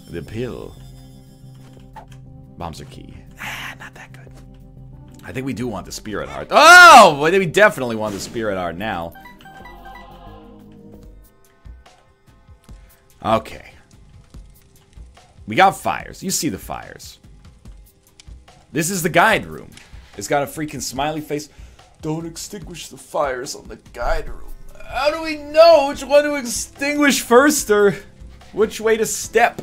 S1: The pill. Bombs are key. I think we do want the spirit heart. Oh! We definitely want the spirit heart now. Okay. We got fires. You see the fires. This is the guide room. It's got a freaking smiley face. Don't extinguish the fires on the guide room. How do we know which one to extinguish first or which way to step?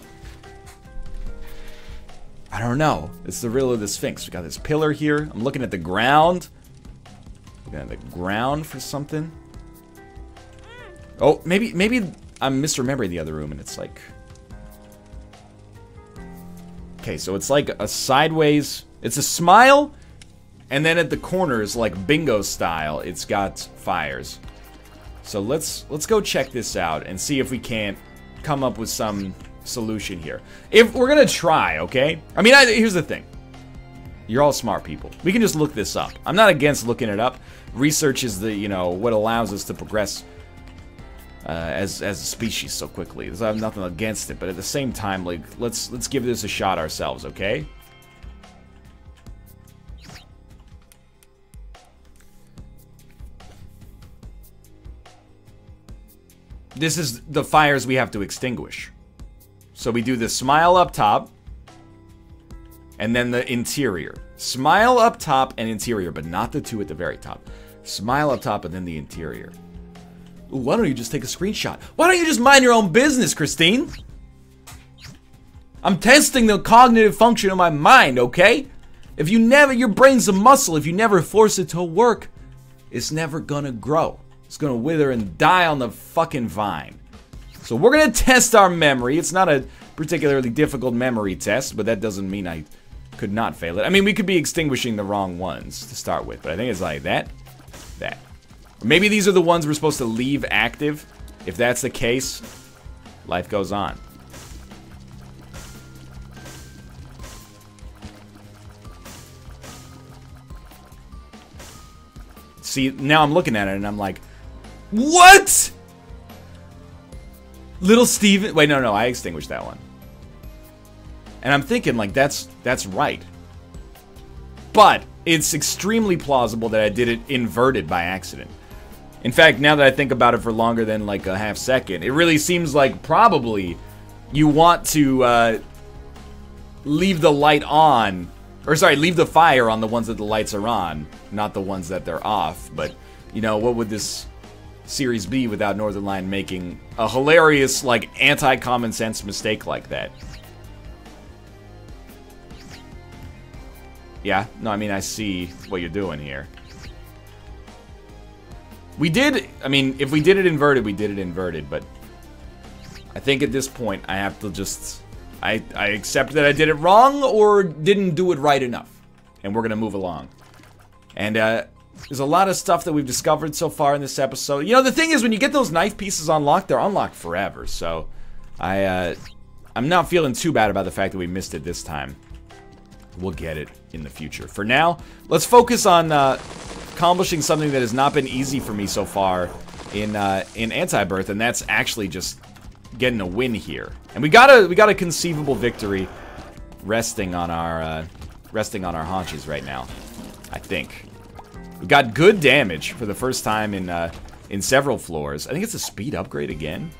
S1: I don't know. It's the riddle of the Sphinx. We got this pillar here. I'm looking at the ground. Looking at the ground for something. Oh, maybe maybe I'm misremembering the other room and it's like... Okay, so it's like a sideways... It's a smile, and then at the corners, like bingo style, it's got fires. So let's let's go check this out and see if we can't come up with some solution here. If we're gonna try, okay? I mean, I, here's the thing. You're all smart people. We can just look this up. I'm not against looking it up. Research is the, you know, what allows us to progress uh, as as a species so quickly. So I have nothing against it, but at the same time, like, let's let's give this a shot ourselves, okay? This is the fires we have to extinguish. So we do the smile up top, and then the interior. Smile up top and interior, but not the two at the very top. Smile up top and then the interior. Why don't you just take a screenshot? Why don't you just mind your own business, Christine? I'm testing the cognitive function of my mind, okay? If you never, your brain's a muscle. If you never force it to work, it's never gonna grow. It's gonna wither and die on the fucking vine. So we're gonna test our memory. It's not a particularly difficult memory test, but that doesn't mean I could not fail it. I mean, we could be extinguishing the wrong ones to start with, but I think it's like that, that. Or maybe these are the ones we're supposed to leave active. If that's the case, life goes on. See, now I'm looking at it and I'm like, what? Little Steven. Wait, no, no, I extinguished that one. And I'm thinking, like, that's that's right. But it's extremely plausible that I did it inverted by accident. In fact, now that I think about it for longer than like a half second, it really seems like probably you want to uh, leave the light on, or sorry, leave the fire on the ones that the lights are on, not the ones that they're off. But you know, what would this series B without Northernlion making a hilarious, like anti-common sense mistake like that? Yeah, no, I mean, I see what you're doing here. We did, I mean, if we did it inverted, we did it inverted, but I think at this point, I have to just, I, I accept that I did it wrong or didn't do it right enough. And we're going to move along. And, uh, there's a lot of stuff that we've discovered so far in this episode. You know, the thing is, when you get those knife pieces unlocked, they're unlocked forever. So, I, uh, I'm not feeling too bad about the fact that we missed it this time. We'll get it in the future. For now, let's focus on uh, accomplishing something that has not been easy for me so far in uh, in Anti-Birth, and that's actually just getting a win here. And we got a we got a conceivable victory resting on our uh, resting on our haunches right now. I think we got good damage for the first time in uh, in several floors. I think it's a speed upgrade again.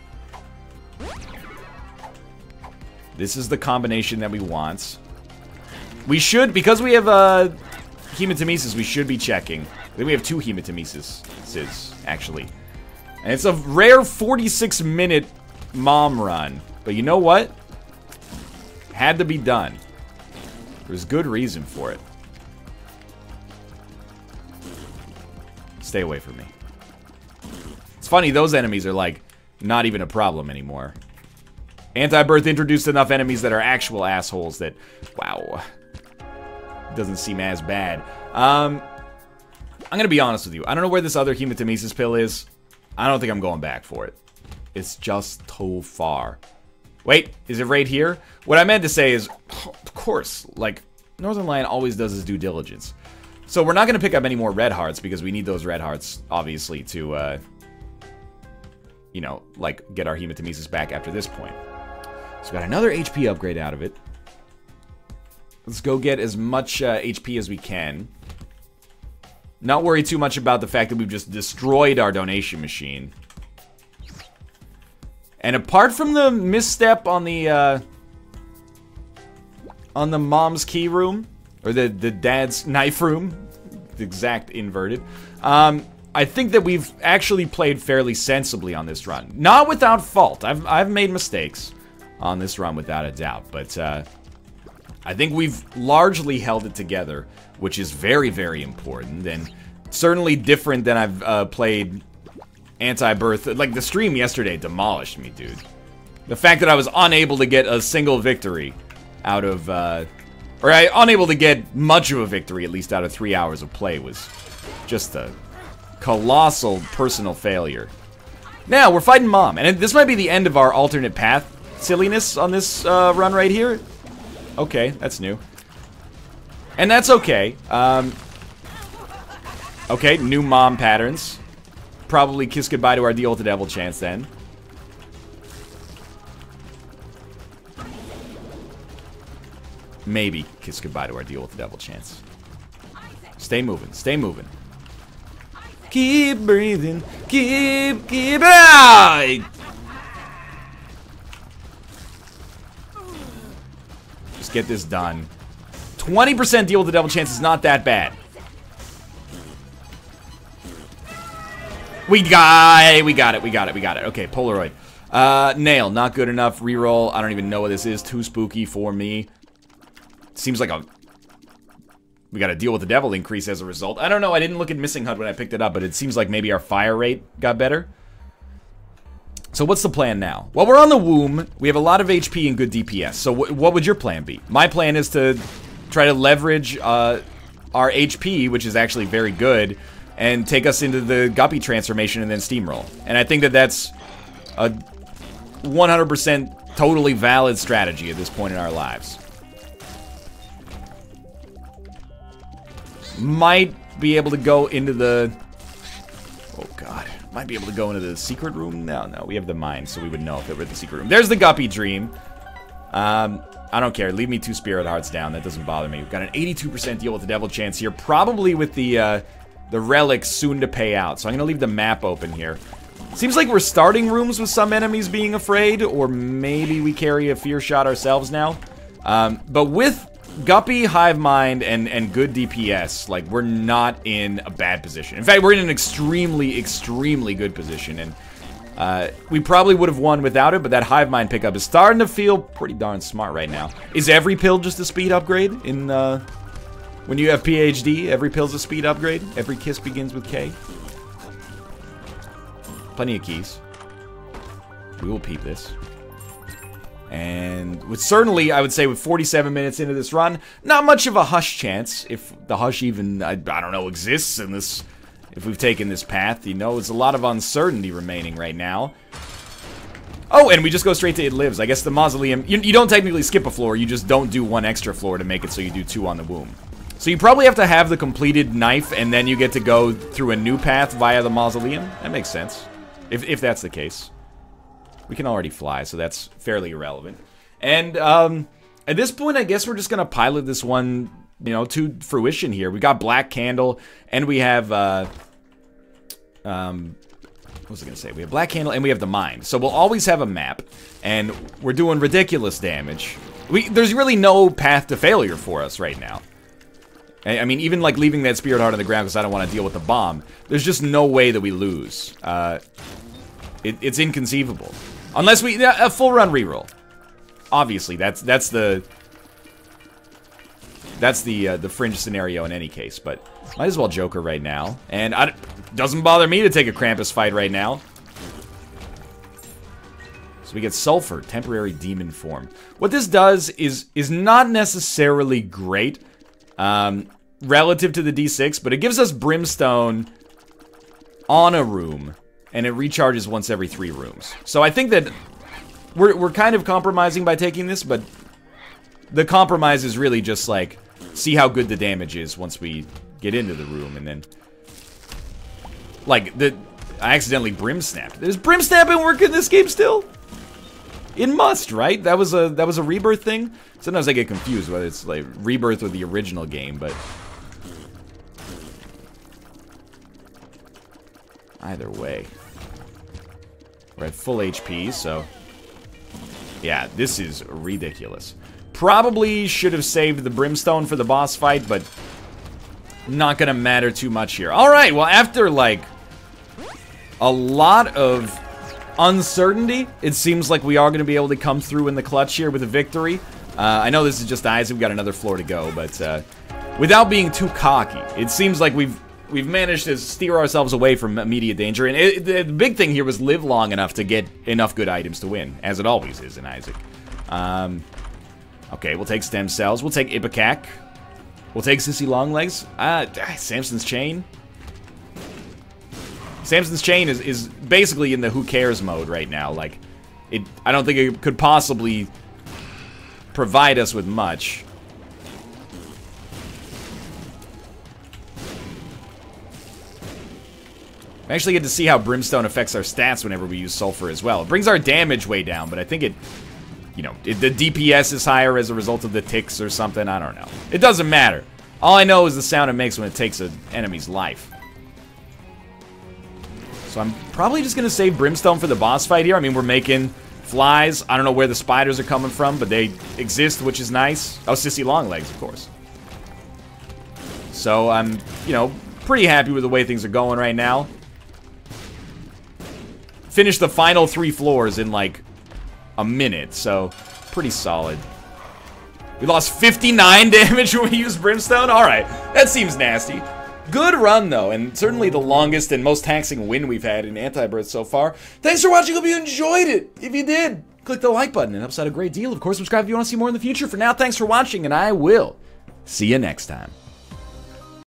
S1: This is the combination that we want. We should, because we have uh, hematemesis, we should be checking. Then we have two hematemesis, actually. And it's a rare 46 minute mom run. But you know what? Had to be done. There's good reason for it. Stay away from me. It's funny, those enemies are like not even a problem anymore. Anti-Birth introduced enough enemies that are actual assholes that, wow, doesn't seem as bad. Um, I'm gonna be honest with you. I don't know where this other hematemesis pill is. I don't think I'm going back for it. It's just too far. Wait, is it right here? What I meant to say is, of course, like, Northern Lion always does his due diligence. So we're not going to pick up any more red hearts because we need those red hearts, obviously, to, uh, you know, like, get our hematemesis back after this point. So got another HP upgrade out of it. Let's go get as much uh, HP as we can. Not worry too much about the fact that we've just destroyed our donation machine. And apart from the misstep on the, uh, on the mom's key room, or the, the dad's knife room, exact inverted, um, I think that we've actually played fairly sensibly on this run. Not without fault. I've, I've made mistakes on this run without a doubt, but, uh, I think we've largely held it together, which is very, very important, and certainly different than I've uh, played Anti-Birth. Like, the stream yesterday demolished me, dude. The fact that I was unable to get a single victory out of, uh, or I unable to get much of a victory, at least out of three hours of play, was just a colossal personal failure. Now, we're fighting Mom, and this might be the end of our alternate path silliness on this uh, run right here. Okay, that's new. And that's okay. Um, okay, new mom patterns. Probably kiss goodbye to our deal the devil chance then. Maybe kiss goodbye to our deal with the devil chance. Stay moving, stay moving. Keep breathing, keep, keep, ah! Just get this done. 20% deal with the devil chance is not that bad. We got, we got it, we got it, we got it. Okay, Polaroid. Uh, nail, not good enough. Reroll, I don't even know what this is. Too spooky for me. Seems like a... We gotta deal with the devil increase as a result. I don't know, I didn't look at Missing HUD when I picked it up, but it seems like maybe our fire rate got better. So what's the plan now? Well, we're on the womb. We have a lot of HP and good DPS. So what would your plan be? My plan is to try to leverage uh, our HP, which is actually very good, and take us into the Guppy transformation and then steamroll. And I think that that's a 100% totally valid strategy at this point in our lives. Might be able to go into the... Oh, God. Might be able to go into the secret room. No, no. We have the mine, so we would know if it were the secret room. There's the Guppy Dream. Um, I don't care. Leave me two Spirit Hearts down. That doesn't bother me. We've got an 82% deal with the Devil chance here. Probably with the, uh, the relics soon to pay out. So I'm going to leave the map open here. Seems like we're starting rooms with some enemies being afraid, or maybe we carry a fear shot ourselves now. Um, but with Guppy, Hive Mind, and, and good DPS, like, we're not in a bad position. In fact, we're in an extremely, extremely good position, and uh, we probably would have won without it, but that Hive Mind pickup is starting to feel pretty darn smart right now. Is every pill just a speed upgrade in, uh, when you have PhD? Every pill's a speed upgrade? Every kiss begins with K? Plenty of keys. We will peep this. And with certainly, I would say with 47 minutes into this run, not much of a hush chance, if the hush even, I, I don't know, exists in this, if we've taken this path, you know, it's a lot of uncertainty remaining right now. Oh, and we just go straight to It Lives. I guess the Mausoleum, you, you don't technically skip a floor, you just don't do one extra floor to make it so you do two on the womb. So you probably have to have the completed knife, and then you get to go through a new path via the Mausoleum. That makes sense. If, if that's the case. We can already fly, so that's fairly irrelevant. And um, at this point, I guess we're just going to pilot this one, you know, to fruition here. We got Black Candle, and we have... Uh, um, what was I going to say? We have Black Candle, and we have the Mine. So we'll always have a map, and we're doing ridiculous damage. We, there's really no path to failure for us right now. I mean, even like leaving that Spirit Heart on the ground because I don't want to deal with the bomb, there's just no way that we lose. Uh, it, it's inconceivable. Unless we... A full run reroll. Obviously, that's that's the... That's the uh, the fringe scenario in any case, but might as well Joker right now. And it doesn't bother me to take a Krampus fight right now. So we get Sulfur, temporary demon form. What this does is is not necessarily great um, relative to the D6, but it gives us Brimstone on a room and it recharges once every three rooms. So I think that we're, we're kind of compromising by taking this, but the compromise is really just like, see how good the damage is once we get into the room, and then... Like, the... I accidentally brim snapped. Does brim snapping work in this game still? It must, right? That was a that was a rebirth thing. Sometimes I get confused whether it's like rebirth or the original game, but either way. We're at full HP, so... Yeah, this is ridiculous. Probably should have saved the Brimstone for the boss fight, but... Not gonna matter too much here. Alright, well after, like... A lot of uncertainty, it seems like we are gonna be able to come through in the clutch here with a victory. Uh, I know this is just eyes, we've got another floor to go, but... Uh, without being too cocky, it seems like we've we've managed to steer ourselves away from immediate danger. And it, the big thing here was live long enough to get enough good items to win, as it always is in Isaac. Um, okay, we'll take stem cells. We'll take Ipecac. We'll take Sissy Longlegs. Uh, Samson's Chain. Samson's Chain is, is basically in the who cares mode right now. Like, it. I don't think it could possibly provide us with much. We actually get to see how Brimstone affects our stats whenever we use Sulfur as well. It brings our damage way down, but I think it, you know, it, the DPS is higher as a result of the ticks or something. I don't know. It doesn't matter. All I know is the sound it makes when it takes an enemy's life. So I'm probably just going to save Brimstone for the boss fight here. I mean, we're making flies. I don't know where the spiders are coming from, but they exist, which is nice. Oh, Sissy Longlegs, of course. So I'm, you know, pretty happy with the way things are going right now. Finished the final three floors in like a minute, so pretty solid. We lost 59 damage when we used Brimstone? Alright, that seems nasty. Good run, though, and certainly the longest and most taxing win we've had in Anti-Birth so far. Thanks for watching. Hope you enjoyed it. If you did, click the like button. It helps out a great deal. Of course, subscribe if you want to see more in the future. For now, thanks for watching, and I will see you next time.